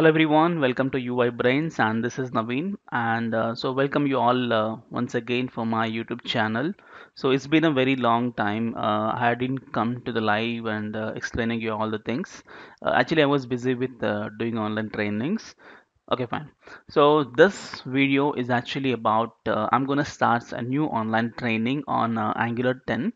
Hello everyone, welcome to UI Brains and this is Naveen and uh, so welcome you all uh, once again for my YouTube channel. So it's been a very long time. Uh, I didn't come to the live and uh, explaining you all the things. Uh, actually, I was busy with uh, doing online trainings. Okay, fine. So this video is actually about I'm gonna start a new online training on Angular 10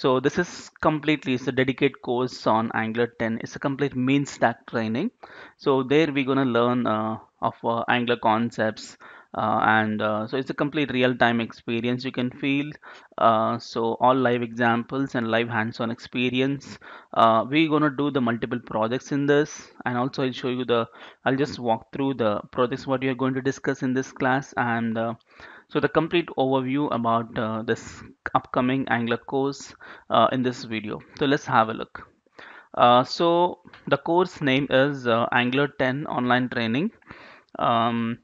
so this is completely it's a dedicated course on Angular 10. It's a complete mean stack training. So there we're gonna learn uh, of uh, Angular concepts. Uh, and uh, so it's a complete real-time experience you can feel uh, so all live examples and live hands-on experience uh, we're gonna do the multiple projects in this and also I'll show you the I'll just walk through the projects what are going to discuss in this class and so the complete overview about uh, this upcoming Angular course uh, in this video. So let's have a look. Uh, so the course name is uh, Angular 10 online training. Um,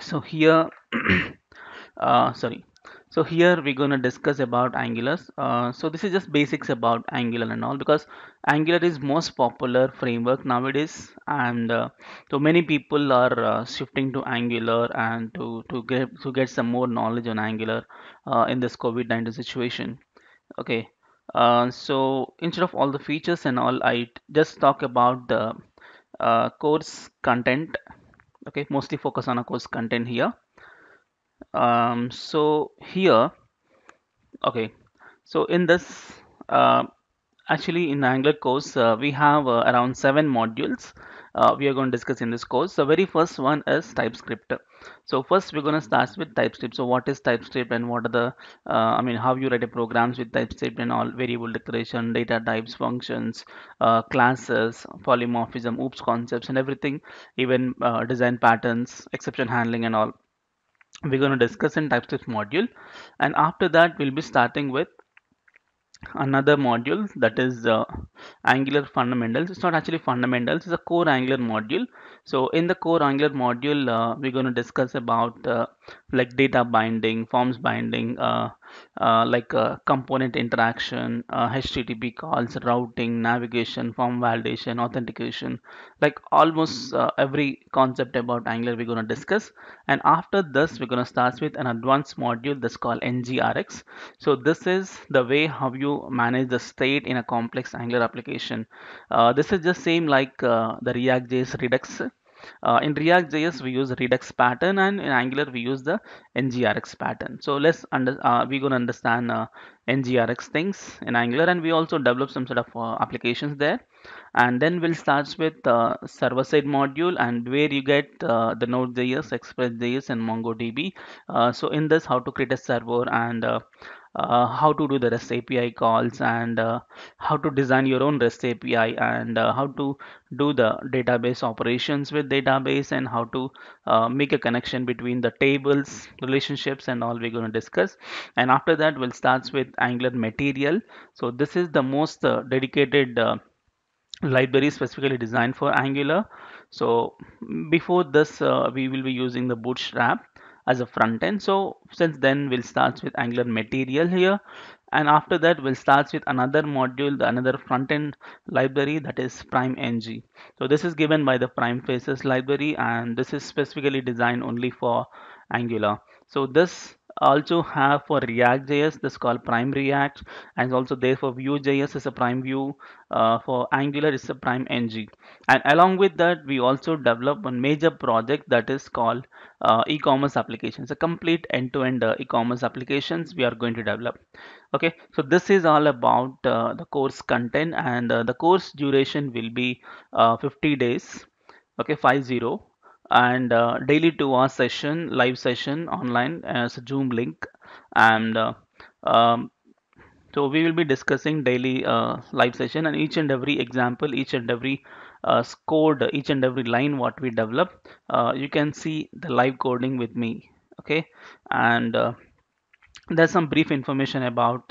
so here, uh, sorry, so here we're going to discuss about Angular. Uh, so this is just basics about Angular and all because Angular is most popular framework nowadays and uh, so many people are uh, shifting to Angular and to, to get to get some more knowledge on Angular uh, in this COVID-19 situation. Okay. Uh, so instead of all the features and all, I just talk about the uh, course content. Okay, mostly focus on a course content here um, so here okay. So in this uh, actually in Angular course uh, we have uh, around seven modules uh, we are going to discuss in this course. The very first one is TypeScript. So first we're going to start with TypeScript. So what is TypeScript and what are the uh, I mean how you write a programs with TypeScript and all variable declaration data types functions uh, classes polymorphism oops concepts and everything even uh, design patterns exception handling and all we're going to discuss in TypeScript module. And after that we'll be starting with another module that is uh, angular fundamentals. It's not actually fundamentals it's a core angular module. So in the core angular module uh, we're going to discuss about uh, like data binding forms binding uh, uh, like uh, component interaction http calls routing navigation form validation authentication like almost every concept about angular we're going to discuss and after this we're going to start with an advanced module that's called ngrx so this is the way how you manage the state in a complex Angular application. Uh, this is just same like uh, the React.js Redux. Uh, in React.js we use Redux pattern and in Angular we use the NGRX pattern. So let's under uh, we're gonna understand uh, NGRX things in Angular and we also develop some sort of uh, applications there and then we'll start with uh, server-side module and where you get uh, the Node.js, Express.js and MongoDB. So in this how to create a server and uh, how to do the REST API calls and uh, how to design your own REST API and uh, how to do the database operations with database and how to uh, make a connection between the tables relationships and all we're going to discuss. And after that we'll start with Angular material. So this is the most uh, dedicated uh, library specifically designed for Angular. So before this we will be using the bootstrap as a front end. So since then we'll start with angular material here. And after that we'll start with another module another front end library that is prime ng so this is given by the PrimeFaces library and this is specifically designed only for angular. So this also have for React.js this called Prime React and also there for Vue.js is a Prime Vue uh, for Angular is a Prime NG and along with that we also develop one major project that is called uh, e-commerce applications a complete end-to-end -end, uh, e-commerce applications we are going to develop. Okay so this is all about uh, the course content and uh, the course duration will be uh, 50 days. Okay 50 and uh, daily two hour session live session online as a zoom link. And uh, um, so we will be discussing daily uh, live session and each and every example each and every uh, code each and every line what we develop. Uh, you can see the live coding with me okay? And uh, there's some brief information about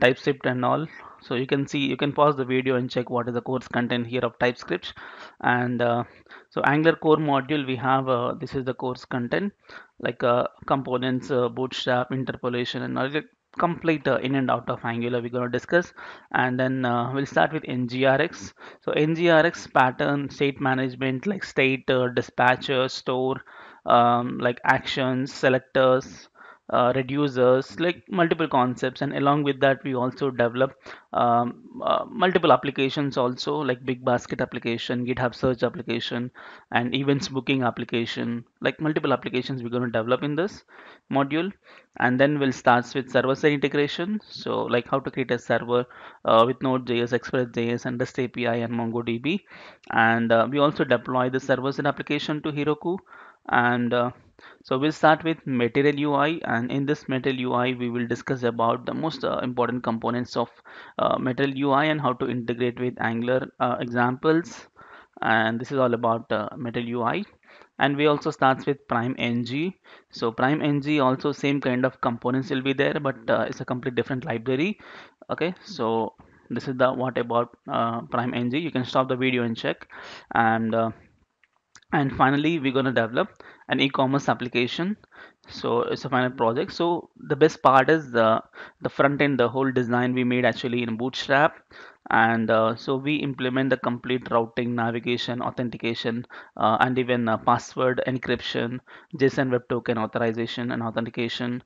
TypeScript and all so you can see you can pause the video and check what is the course content here of TypeScript and uh, so Angular core module we have this is the course content like components bootstrap interpolation and all complete uh, in and out of Angular we're going to discuss and then uh, we'll start with NGRX. So NGRX pattern state management like state uh, dispatcher store um, like actions selectors uh, reducers like multiple concepts and along with that we also develop um, uh, multiple applications also like big basket application github search application and events booking application like multiple applications we're going to develop in this module. And then we'll start with server-side integration. So like how to create a server uh, with node.js express.js and rest api and mongodb. And uh, we also deploy the server-side application to heroku. And uh, so we'll start with material UI and in this material UI we will discuss about the most uh, important components of uh, material UI and how to integrate with Angular uh, examples. And this is all about uh, material UI and we also starts with prime ng so prime ng also same kind of components will be there but uh, it's a complete different library. Okay so this is the what about uh, prime ng you can stop the video and check. And and finally we're going to develop an e-commerce application. So it's a final project. So the best part is the the front end the whole design we made actually in bootstrap. And uh, so we implement the complete routing navigation authentication uh, and even uh, password encryption json web token authorization and authentication.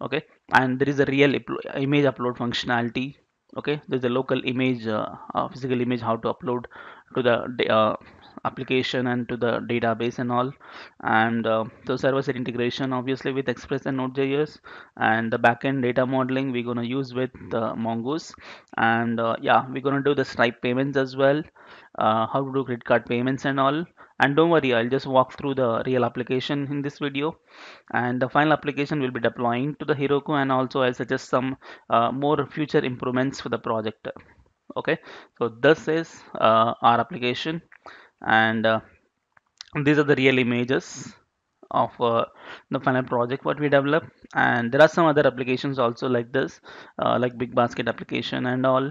Okay? And there is a real image upload functionality. Okay? There's a local image uh, uh, physical image how to upload to the uh, application and to the database and all. And uh, so server side integration obviously with express and node.js and the backend data modeling we're going to use with uh, mongoose. And uh, yeah we're going to do the stripe payments as well uh, how to do credit card payments and all. And don't worry i'll just walk through the real application in this video. And the final application will be deploying to the heroku and also i'll suggest some uh, more future improvements for the project. Okay? So this is uh, our application and uh, these are the real images of uh, the final project what we develop and there are some other applications also like this uh, like big basket application and all.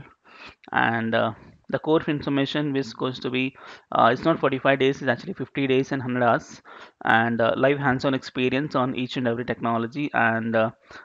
And uh, the core information is going to be uh, it's not 45 days it's actually 50 days and 100 hours. And uh, live hands-on experience on each and every technology. And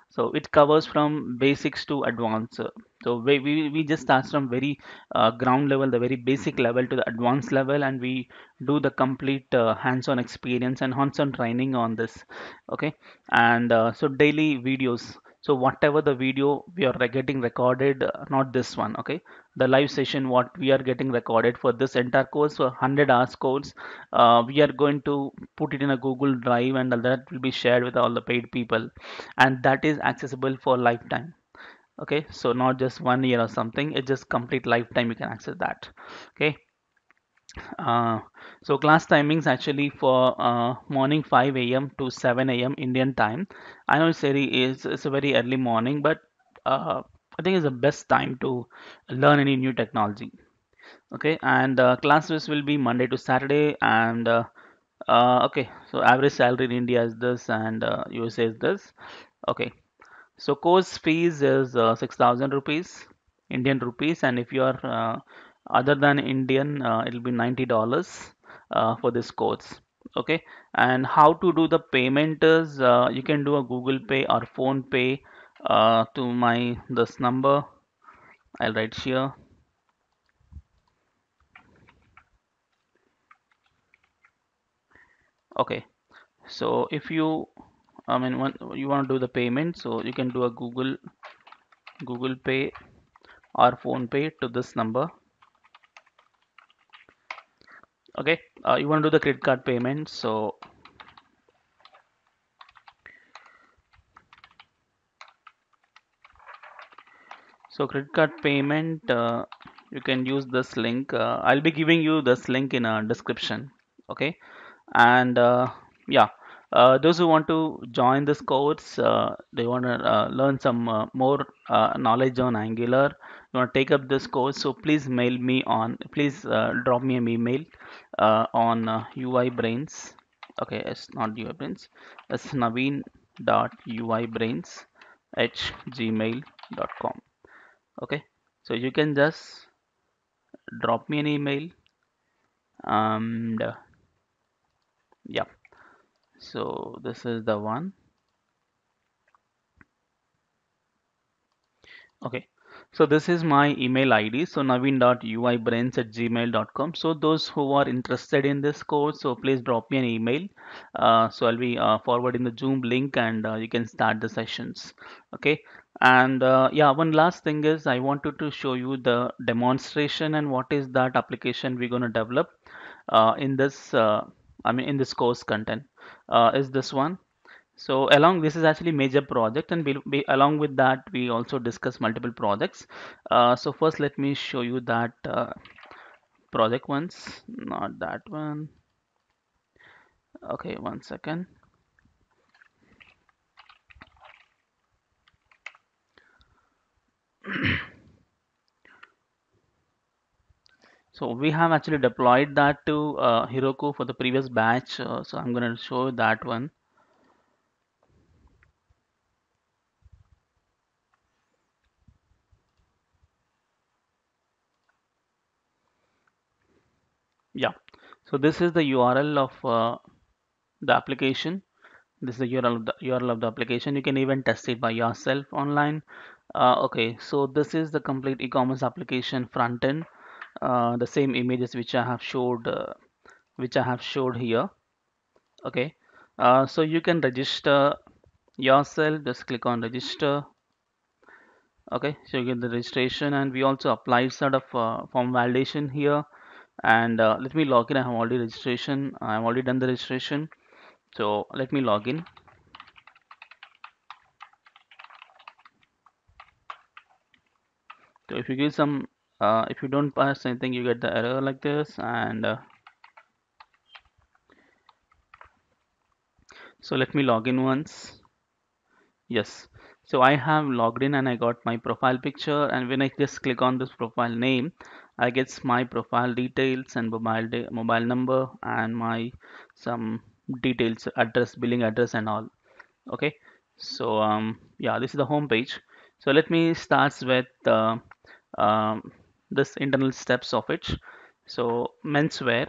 so it covers from basics to advanced so we, we, we just start from very uh, ground level the very basic level to the advanced level and we do the complete uh, hands-on experience and hands-on training on this okay? And uh, so daily videos. So whatever the video we are getting recorded uh, not this one okay? The live session what we are getting recorded for this entire course for 100 hours course uh, we are going to put it in a google drive and that will be shared with all the paid people. And that is accessible for lifetime okay so not just one year or something it's just complete lifetime you can access that okay uh, so class timings actually for uh, morning 5 a.m. to 7 a.m. Indian time. I know it's very it's, it's a very early morning, but uh, I think it's the best time to learn any new technology. Okay, and uh, classes will be Monday to Saturday, and uh, uh, okay, so average salary in India is this, and USA is this. Okay, so course fees is uh, 6,000 rupees, Indian rupees, and if you are uh, other than Indian, uh, it'll be $90 uh, for this course. Okay, and how to do the payment is uh, you can do a Google Pay or PhonePe uh, to my this number. I'll write here. Okay, so if you I mean when you want to do the payment, so you can do a Google Google Pay or PhonePe to this number. Okay, uh, you want to do the credit card payment, so so credit card payment uh, you can use this link. Uh, I'll be giving you this link in a description. Okay, and uh, yeah. Uh, those who want to join this course, uh, they want to uh, learn some uh, more uh, knowledge on Angular, you want to take up this course, so please mail me on, please uh, drop me an email on uh, uibrains. Okay, it's not uibrains, it's naveen dot uibrains at gmail.com. Okay, so you can just drop me an email and yeah so this is the one Okay, so this is my email ID. So naveen.uibrains at gmail.com. So those who are interested in this course, so please drop me an email. Uh, so I'll be uh, forwarding the Zoom link and uh, you can start the sessions. Okay, and uh, yeah, one last thing is I wanted to show you the demonstration and what is that application we're going to develop uh, in this. Uh, I mean, in this course content uh, is this one. So along this is actually major project and be, along with that we also discuss multiple projects. Uh, so first let me show you that uh, project once, not that one. Okay, one second. So we have actually deployed that to uh, Heroku for the previous batch. Uh, so I'm going to show that one. Yeah. So this is the URL of uh, the application. This is the URL of the URL of the application. You can even test it by yourself online. Uh, okay, so this is the complete e-commerce application front end. Uh, the same images which I have showed, uh, which I have showed here. Okay, uh, so you can register yourself. Just click on register. Okay, so you get the registration, and we also apply sort of uh, form validation here. And uh, let me log in. I have already registration. I have already done the registration. So let me log in. So if you give some, uh, if you don't pass anything, you get the error like this. And uh, so let me log in once. Yes. So I have logged in and I got my profile picture. And when I just click on this profile name, I get my profile details and mobile mobile number and my some details, address, billing address, and all. Okay. So um, yeah, this is the home page. So let me start with uh, um, this internal steps of it. So menswear,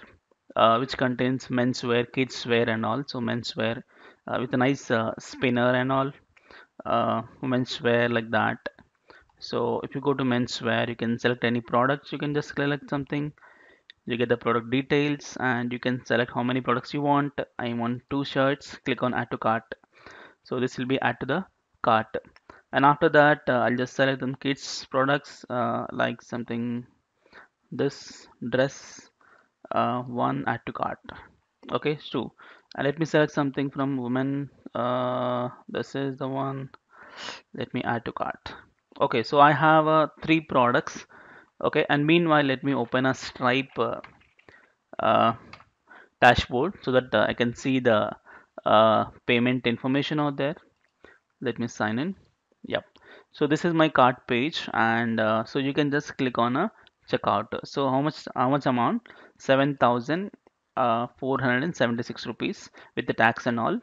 uh, which contains menswear, kidswear, and all. So menswear uh, with a nice uh, spinner and all. Uh, menswear like that. So if you go to menswear, you can select any products. You can just select something. You get the product details, and you can select how many products you want. I want two shirts. Click on add to cart. So this will be add to the cart and after that uh, I'll just select them kids products uh, like something this dress uh, one add to cart okay so and let me select something from women uh, this is the one let me add to cart okay so I have uh, three products. Okay and meanwhile let me open a stripe uh, dashboard so that I can see the payment information out there. Let me sign in yep. So this is my cart page and uh, so you can just click on a checkout. So how much how much amount? 7476 rupees with the tax and all.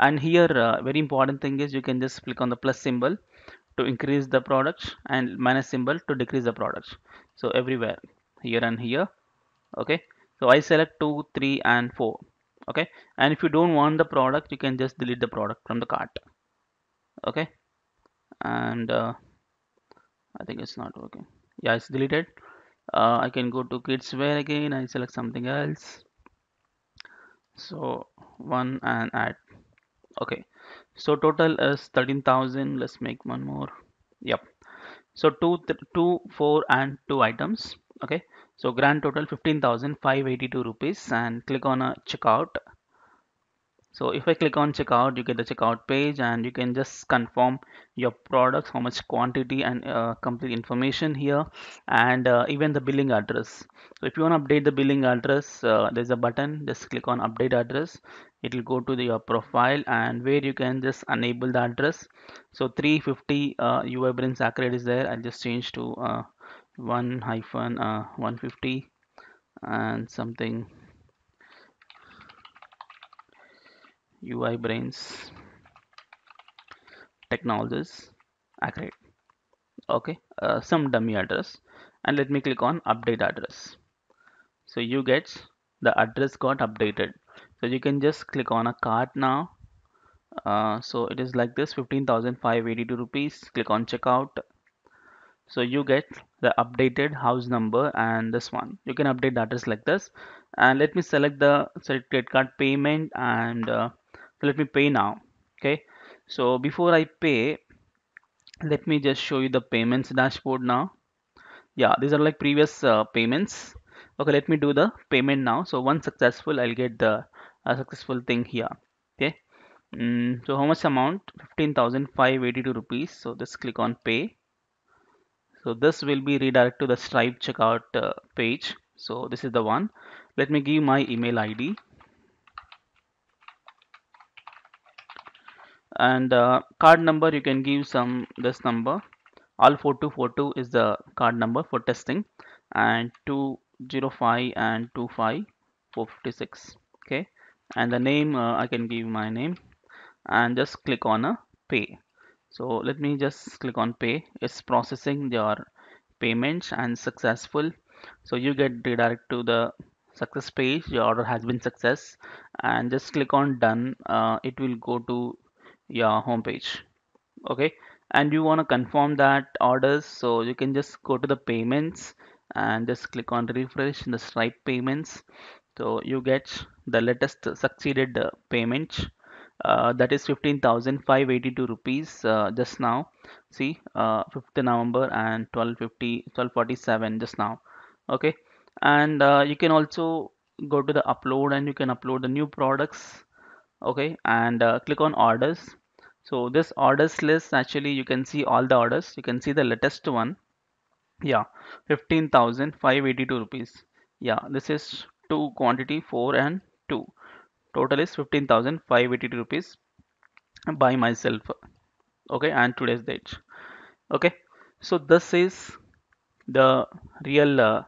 And here uh, very important thing is you can just click on the plus symbol to increase the products and minus symbol to decrease the products. So everywhere here and here okay? So I select 2 3 and 4 okay? And if you don't want the product you can just delete the product from the cart okay and uh, I think it's not working. Yeah it's deleted. Uh, I can go to kids again. I select something else. So one and add. Okay. So total is 13,000 let's make one more. Yep. So two two four and two items. Okay. So grand total 15,582 rupees. And click on a checkout so if I click on checkout, you get the checkout page and you can just confirm your products, how much quantity and uh, complete information here and uh, even the billing address. So if you want to update the billing address, uh, there's a button, just click on update address. It will go to the, your profile and where you can just enable the address. So 350 uh, UI Brains accurate is there. I'll just change to uh, 1 hyphen uh, 150 and something UI Brains Technologies accurate. Okay, uh, some dummy address, and let me click on update address. So you get the address got updated. So you can just click on a cart now. Uh, so it is like this 15,582 rupees. Click on checkout. so you get the updated house number and this one you can update address like this and let me select the select credit card payment and uh, let me pay now okay? So before I pay let me just show you the payments dashboard now. Yeah these are like previous uh, payments. Okay let me do the payment now. So once successful I'll get the uh, successful thing here okay? Mm, so how much amount? 15,582 rupees. So just click on pay. So this will be redirect to the stripe checkout uh, page. So this is the one. Let me give my email id and uh, card number you can give some this number. All 4242 is the card number for testing. And 205 and 25456 okay? And the name uh, I can give my name. And just click on a pay. So let me just click on pay. It's processing your payments and successful. So you get redirect to the success page. Your order has been success. And just click on done. Uh, it will go to your home page. Okay? And you want to confirm that orders so you can just go to the payments and just click on refresh in the stripe payments. So you get the latest succeeded uh, payment uh, that is 15,582 rupees uh, just now. See uh, 5th November and 1250 1247 just now. Okay? And uh, you can also go to the upload and you can upload the new products okay and uh, click on orders. So this orders list actually you can see all the orders. You can see the latest one. Yeah 15,582 rupees. Yeah this is two quantity 4 and 2 total is 15,582 rupees by myself. Okay and today's date. Okay so this is the real uh,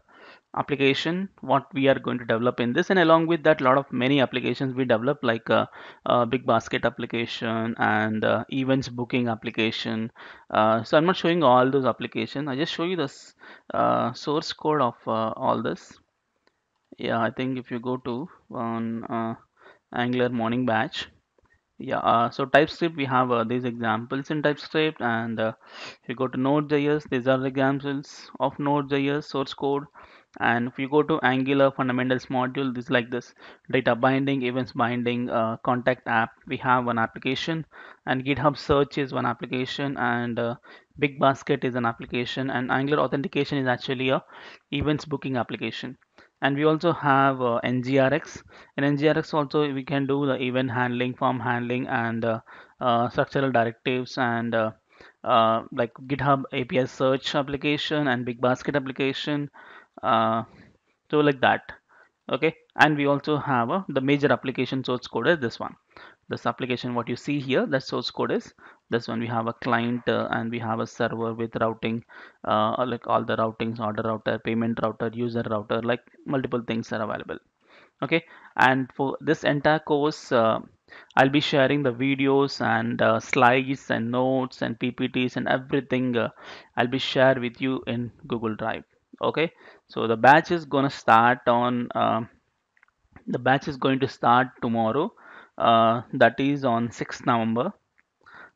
application what we are going to develop in this. And along with that lot of many applications we develop like a, a big basket application and uh, events booking application. Uh, so i'm not showing all those applications i just show you this uh, source code of uh, all this. Yeah i think if you go to on uh, angular morning batch yeah, uh, so TypeScript, we have uh, these examples in TypeScript, and uh, if you go to Node.js, these are the examples of Node.js source code. And if you go to Angular fundamentals module, this is like this. Data binding, events binding, uh, contact app. We have one application, and GitHub search is one application, and uh, Big Basket is an application, and Angular authentication is actually a events booking application. And we also have uh, ngrx in ngrx also we can do the event handling form handling and uh, uh, structural directives and uh, like github api search application and big basket application uh, so like that. Okay? And we also have uh, the major application source code is this one. This application what you see here that source code is this one. We have a client uh, and we have a server with routing uh, like all the routings order router payment router user router like multiple things are available. Okay? And for this entire course uh, I'll be sharing the videos and uh, slides and notes and PPTs and everything uh, I'll be share with you in Google Drive okay? So the batch is gonna start on um the batch is going to start tomorrow uh, that is on 6th November.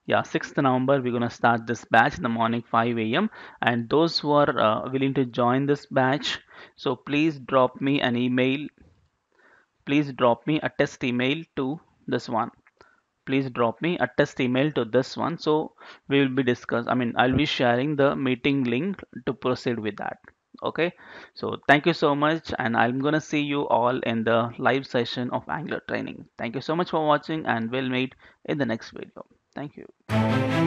Yeah 6th November we're gonna start this batch in the morning 5 a.m. and those who are uh, willing to join this batch so please drop me an email. Please drop me a test email to this one. Please drop me a test email to this one. So we will be discuss i mean i'll be sharing the meeting link to proceed with that okay? So thank you so much and i'm gonna see you all in the live session of angular training. Thank you so much for watching and we'll meet in the next video. Thank you